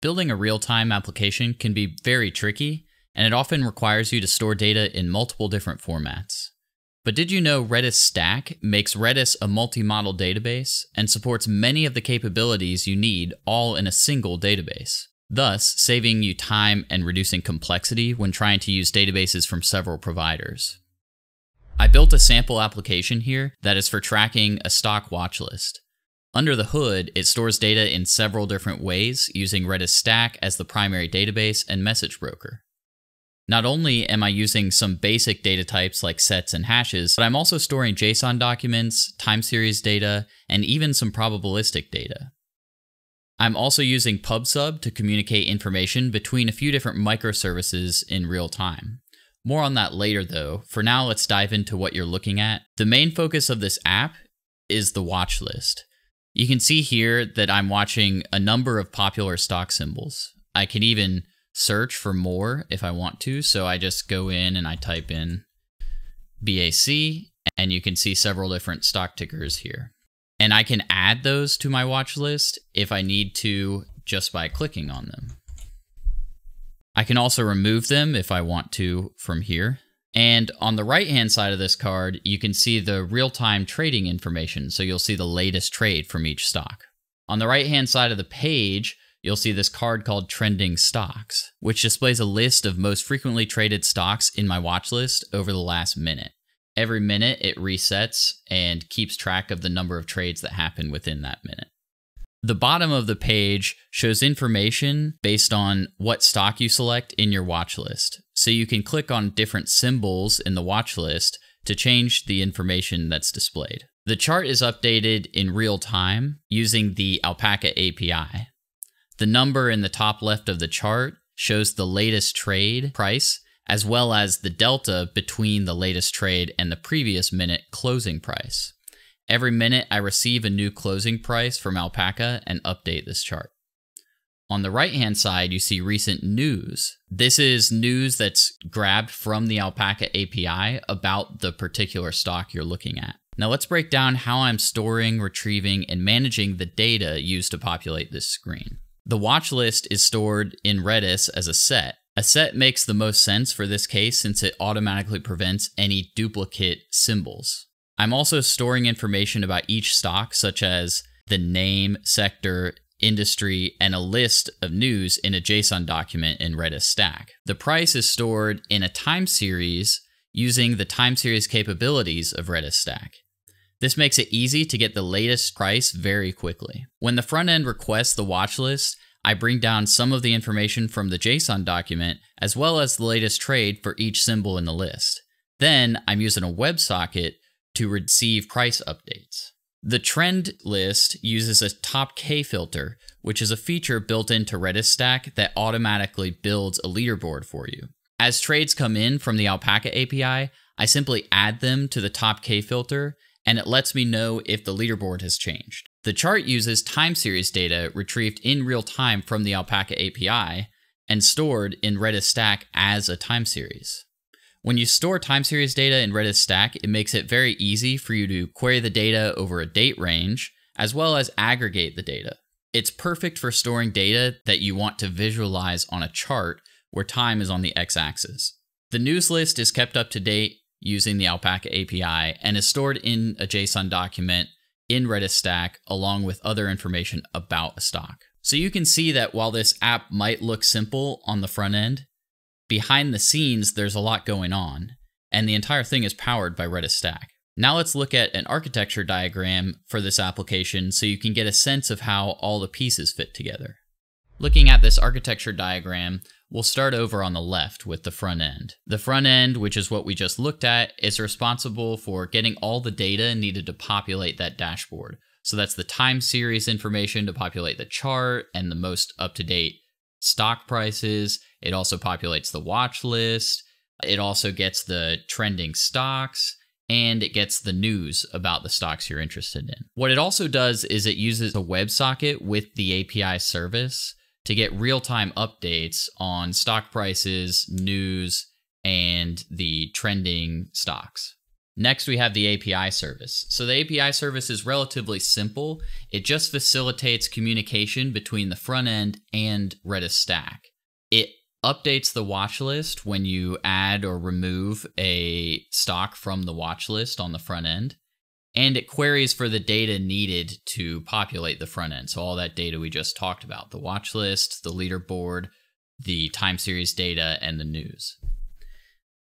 Building a real time application can be very tricky, and it often requires you to store data in multiple different formats. But did you know Redis Stack makes Redis a multi model database and supports many of the capabilities you need all in a single database? Thus, saving you time and reducing complexity when trying to use databases from several providers. I built a sample application here that is for tracking a stock watch list. Under the hood, it stores data in several different ways using Redis Stack as the primary database and message broker. Not only am I using some basic data types like sets and hashes, but I'm also storing JSON documents, time series data, and even some probabilistic data. I'm also using PubSub to communicate information between a few different microservices in real time. More on that later though. For now, let's dive into what you're looking at. The main focus of this app is the watch list. You can see here that I'm watching a number of popular stock symbols. I can even search for more if I want to. So I just go in and I type in BAC, and you can see several different stock tickers here. And I can add those to my watch list if I need to just by clicking on them. I can also remove them if I want to from here. And on the right hand side of this card, you can see the real time trading information. So you'll see the latest trade from each stock. On the right hand side of the page, you'll see this card called Trending Stocks, which displays a list of most frequently traded stocks in my watch list over the last minute. Every minute it resets and keeps track of the number of trades that happen within that minute. The bottom of the page shows information based on what stock you select in your watch list. So you can click on different symbols in the watch list to change the information that's displayed. The chart is updated in real time using the Alpaca API. The number in the top left of the chart shows the latest trade price, as well as the delta between the latest trade and the previous minute closing price. Every minute, I receive a new closing price from Alpaca and update this chart. On the right hand side, you see recent news. This is news that's grabbed from the Alpaca API about the particular stock you're looking at. Now let's break down how I'm storing, retrieving, and managing the data used to populate this screen. The watch list is stored in Redis as a set. A set makes the most sense for this case since it automatically prevents any duplicate symbols. I'm also storing information about each stock, such as the name, sector, industry, and a list of news in a JSON document in Redis Stack. The price is stored in a time series using the time series capabilities of Redis Stack. This makes it easy to get the latest price very quickly. When the front end requests the watch list, I bring down some of the information from the JSON document as well as the latest trade for each symbol in the list. Then I'm using a WebSocket to receive price updates. The trend list uses a top K filter, which is a feature built into Redis Stack that automatically builds a leaderboard for you. As trades come in from the Alpaca API, I simply add them to the top K filter and it lets me know if the leaderboard has changed. The chart uses time series data retrieved in real time from the Alpaca API and stored in Redis Stack as a time series. When you store time series data in Redis Stack, it makes it very easy for you to query the data over a date range, as well as aggregate the data. It's perfect for storing data that you want to visualize on a chart where time is on the x axis. The news list is kept up to date using the Alpaca API and is stored in a JSON document in Redis Stack along with other information about a stock. So you can see that while this app might look simple on the front end, behind the scenes there's a lot going on, and the entire thing is powered by Redis Stack. Now let's look at an architecture diagram for this application so you can get a sense of how all the pieces fit together. Looking at this architecture diagram, We'll start over on the left with the front end. The front end, which is what we just looked at, is responsible for getting all the data needed to populate that dashboard. So that's the time series information to populate the chart and the most up to date stock prices. It also populates the watch list. It also gets the trending stocks and it gets the news about the stocks you're interested in. What it also does is it uses a WebSocket with the API service to get real time updates on stock prices, news, and the trending stocks. Next, we have the API service. So, the API service is relatively simple. It just facilitates communication between the front end and Redis Stack. It updates the watch list when you add or remove a stock from the watch list on the front end. And it queries for the data needed to populate the front end. So, all that data we just talked about the watch list, the leaderboard, the time series data, and the news.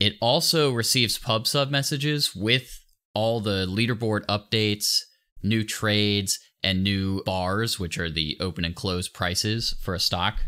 It also receives PubSub messages with all the leaderboard updates, new trades, and new bars, which are the open and close prices for a stock.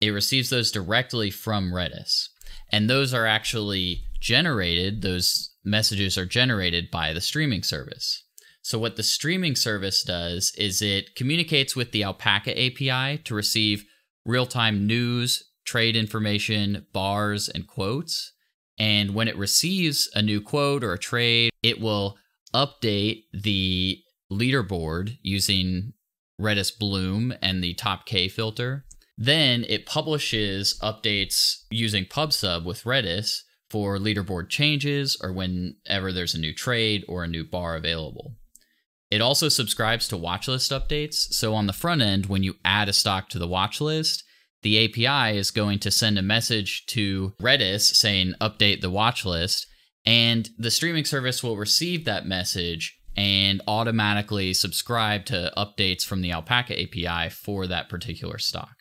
It receives those directly from Redis. And those are actually generated, those messages are generated by the streaming service. So, what the streaming service does is it communicates with the Alpaca API to receive real time news, trade information, bars, and quotes. And when it receives a new quote or a trade, it will update the leaderboard using Redis Bloom and the top K filter. Then it publishes updates using PubSub with Redis for leaderboard changes or whenever there's a new trade or a new bar available. It also subscribes to watchlist updates. So on the front end, when you add a stock to the watchlist, the API is going to send a message to Redis saying update the watch list, and the streaming service will receive that message and automatically subscribe to updates from the Alpaca API for that particular stock.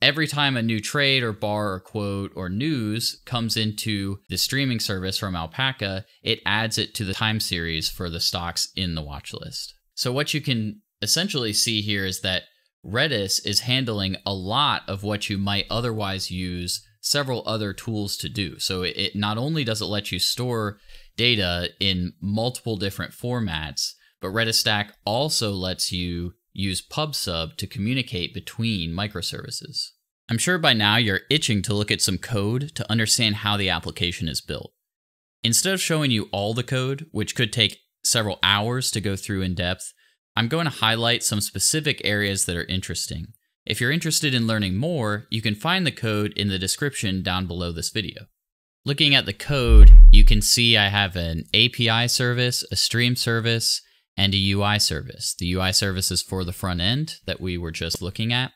Every time a new trade or bar or quote or news comes into the streaming service from Alpaca, it adds it to the time series for the stocks in the watch list. So, what you can essentially see here is that Redis is handling a lot of what you might otherwise use several other tools to do. So it not only does it let you store data in multiple different formats, but Redis Stack also lets you use PubSub to communicate between microservices. I'm sure by now you're itching to look at some code to understand how the application is built. Instead of showing you all the code, which could take several hours to go through in depth, I'm going to highlight some specific areas that are interesting. If you're interested in learning more, you can find the code in the description down below this video. Looking at the code, you can see I have an API service, a stream service, and a UI service. The UI service is for the front end that we were just looking at.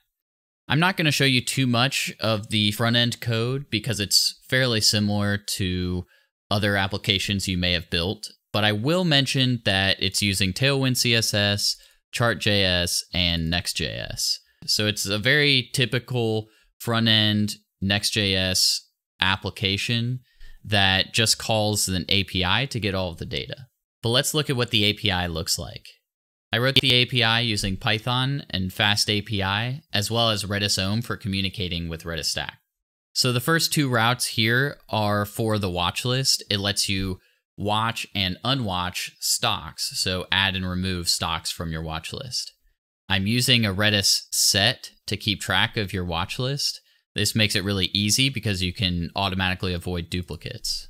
I'm not going to show you too much of the front end code because it's fairly similar to other applications you may have built but I will mention that it's using Tailwind CSS, Chart.js, and Next.js. So it's a very typical front end Next.js application that just calls an API to get all of the data. But let's look at what the API looks like. I wrote the API using Python and Fast API, as well as Redis OM for communicating with Redis Stack. So the first two routes here are for the watch list. It lets you watch and unwatch stocks, so add and remove stocks from your watch list. I'm using a Redis set to keep track of your watch list. This makes it really easy because you can automatically avoid duplicates.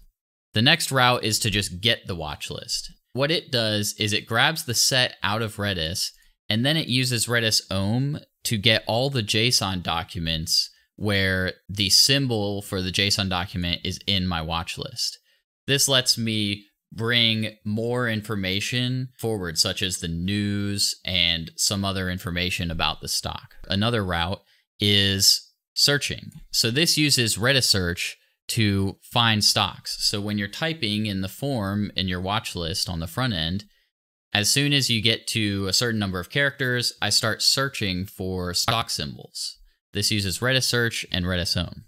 The next route is to just get the watch list. What it does is it grabs the set out of Redis and then it uses Redis OM to get all the JSON documents where the symbol for the JSON document is in my watch list. This lets me bring more information forward, such as the news and some other information about the stock. Another route is searching. So this uses Redis search to find stocks. So when you're typing in the form in your watch list on the front end, as soon as you get to a certain number of characters, I start searching for stock symbols. This uses Redis search and Redis OM.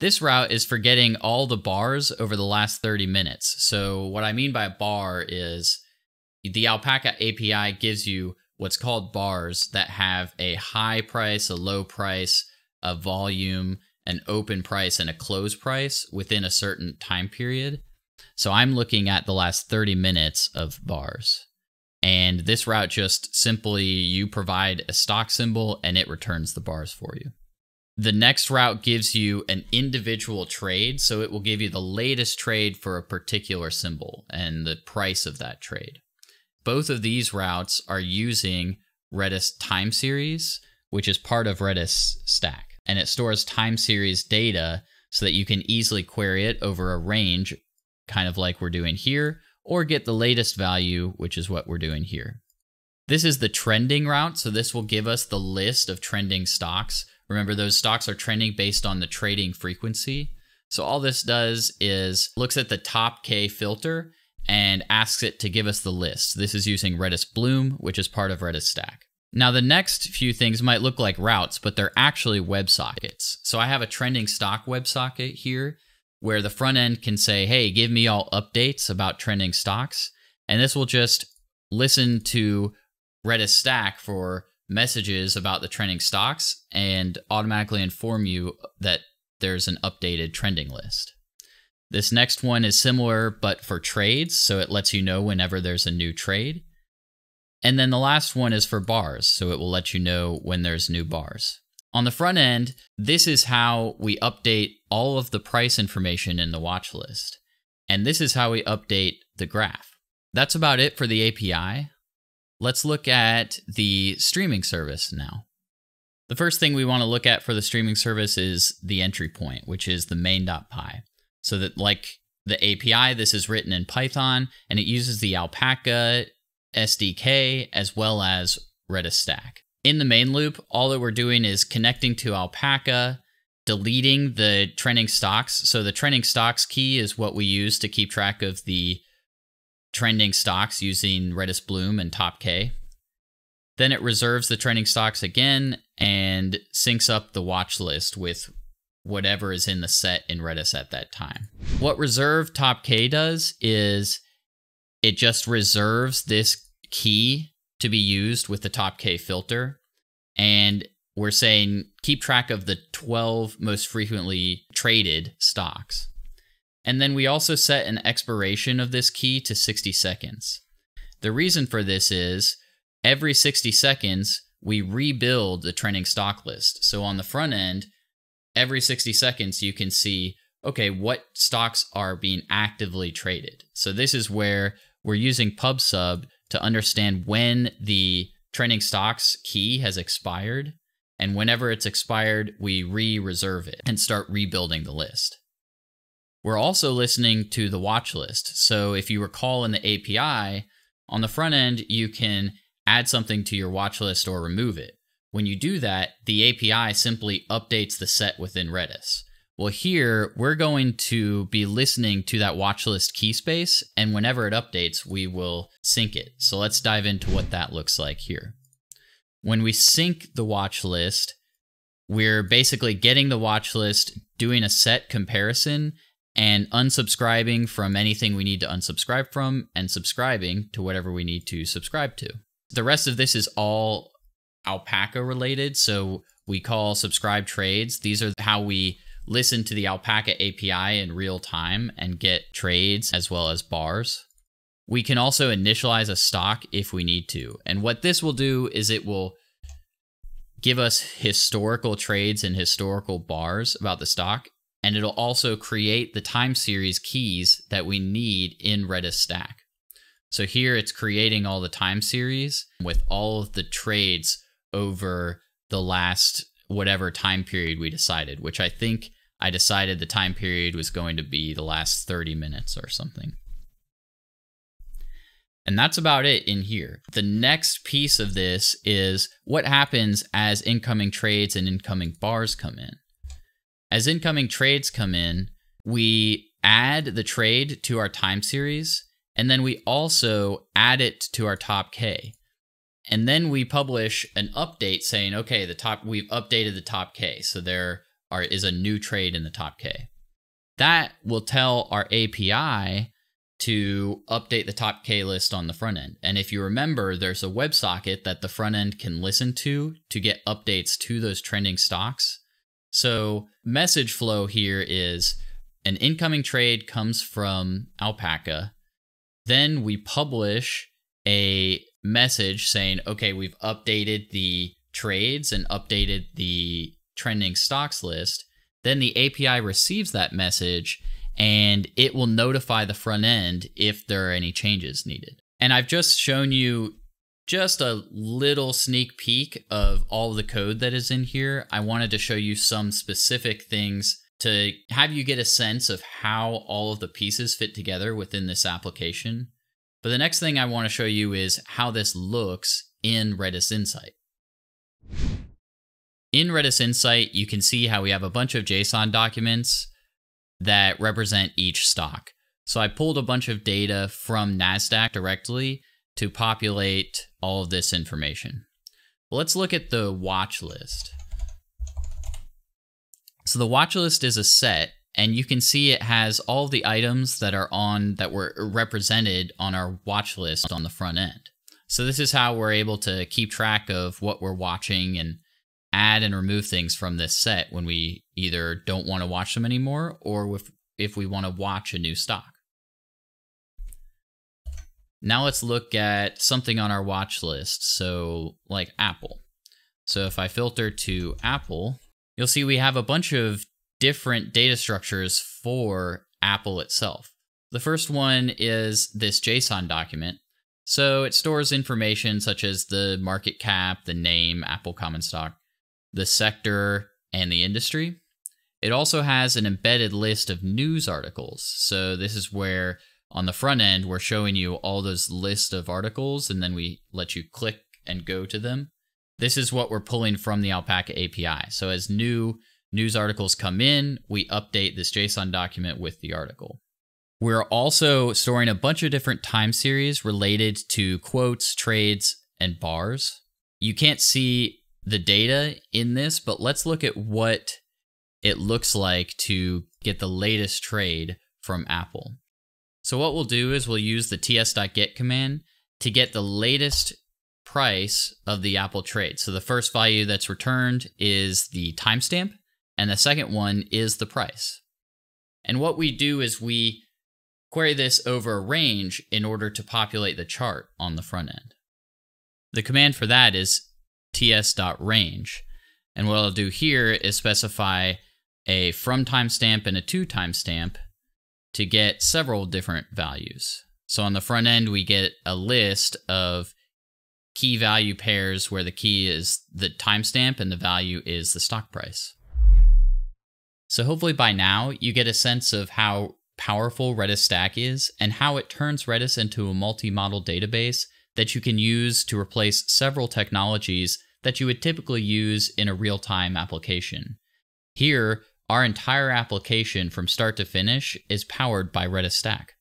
This route is for getting all the bars over the last 30 minutes. So, what I mean by a bar is the Alpaca API gives you what's called bars that have a high price, a low price, a volume, an open price, and a close price within a certain time period. So, I'm looking at the last 30 minutes of bars. And this route just simply you provide a stock symbol and it returns the bars for you. The next route gives you an individual trade, so it will give you the latest trade for a particular symbol and the price of that trade. Both of these routes are using Redis time series, which is part of Redis stack, and it stores time series data so that you can easily query it over a range, kind of like we're doing here, or get the latest value, which is what we're doing here. This is the trending route, so this will give us the list of trending stocks. Remember, those stocks are trending based on the trading frequency. So all this does is looks at the top K filter and asks it to give us the list. This is using Redis Bloom, which is part of Redis Stack. Now, the next few things might look like routes, but they're actually WebSockets. So I have a trending stock WebSocket here where the front end can say, hey, give me all updates about trending stocks. And this will just listen to Redis Stack for messages about the trending stocks and automatically inform you that there's an updated trending list. This next one is similar, but for trades, so it lets you know whenever there's a new trade. And then the last one is for bars, so it will let you know when there's new bars. On the front end, this is how we update all of the price information in the watch list. And this is how we update the graph. That's about it for the API. Let's look at the streaming service now. The first thing we want to look at for the streaming service is the entry point, which is the main.py. So that like the API, this is written in Python and it uses the Alpaca SDK as well as Redis Stack. In the main loop, all that we're doing is connecting to Alpaca, deleting the trending stocks. So the trending stocks key is what we use to keep track of the trending stocks using Redis Bloom and TopK. Then it reserves the trending stocks again and syncs up the watch list with whatever is in the set in Redis at that time. What reserve TopK does is it just reserves this key to be used with the TopK filter. And we're saying keep track of the 12 most frequently traded stocks. And then we also set an expiration of this key to 60 seconds. The reason for this is every 60 seconds, we rebuild the trending stock list. So on the front end, every 60 seconds, you can see, okay, what stocks are being actively traded. So this is where we're using PubSub to understand when the trending stocks key has expired. And whenever it's expired, we re reserve it and start rebuilding the list. We're also listening to the watch list. So if you recall in the API, on the front end, you can add something to your watch list or remove it. When you do that, the API simply updates the set within Redis. Well, here we're going to be listening to that watch list key space, and whenever it updates, we will sync it. So let's dive into what that looks like here. When we sync the watch list, we're basically getting the watch list, doing a set comparison, and unsubscribing from anything we need to unsubscribe from, and subscribing to whatever we need to subscribe to. The rest of this is all Alpaca related. So we call subscribe trades. These are how we listen to the Alpaca API in real time and get trades as well as bars. We can also initialize a stock if we need to. And what this will do is it will give us historical trades and historical bars about the stock. And it'll also create the time series keys that we need in Redis Stack. So here it's creating all the time series with all of the trades over the last whatever time period we decided, which I think I decided the time period was going to be the last 30 minutes or something. And that's about it in here. The next piece of this is what happens as incoming trades and incoming bars come in. As incoming trades come in, we add the trade to our time series, and then we also add it to our top K. And then we publish an update saying, okay, the top we've updated the top K. So there are, is a new trade in the top K. That will tell our API to update the top K list on the front end. And if you remember, there's a WebSocket that the front end can listen to to get updates to those trending stocks. So, message flow here is an incoming trade comes from Alpaca. Then we publish a message saying, okay, we've updated the trades and updated the trending stocks list. Then the API receives that message and it will notify the front end if there are any changes needed. And I've just shown you just a little sneak peek of all the code that is in here. I wanted to show you some specific things to have you get a sense of how all of the pieces fit together within this application. But the next thing I want to show you is how this looks in Redis Insight. In Redis Insight, you can see how we have a bunch of JSON documents that represent each stock. So I pulled a bunch of data from NASDAQ directly to populate all of this information. let's look at the watch list. So the watch list is a set and you can see it has all the items that are on that were represented on our watch list on the front end. So this is how we're able to keep track of what we're watching and add and remove things from this set when we either don't want to watch them anymore or if, if we want to watch a new stock. Now let's look at something on our watch list. So like Apple. So if I filter to Apple, you'll see we have a bunch of different data structures for Apple itself. The first one is this JSON document. So it stores information such as the market cap, the name, Apple common stock, the sector, and the industry. It also has an embedded list of news articles. So this is where on the front end, we're showing you all those list of articles, and then we let you click and go to them. This is what we're pulling from the Alpaca API. So as new news articles come in, we update this JSON document with the article. We're also storing a bunch of different time series related to quotes, trades, and bars. You can't see the data in this, but let's look at what it looks like to get the latest trade from Apple. So what we'll do is we'll use the ts.get command to get the latest price of the Apple trade. So the first value that's returned is the timestamp, and the second one is the price. And what we do is we query this over a range in order to populate the chart on the front end. The command for that is ts.range. And what I'll do here is specify a from timestamp and a to timestamp to get several different values. So on the front end, we get a list of key value pairs where the key is the timestamp and the value is the stock price. So hopefully by now you get a sense of how powerful Redis Stack is and how it turns Redis into a multi-model database that you can use to replace several technologies that you would typically use in a real-time application. Here, our entire application from start to finish is powered by Redis Stack.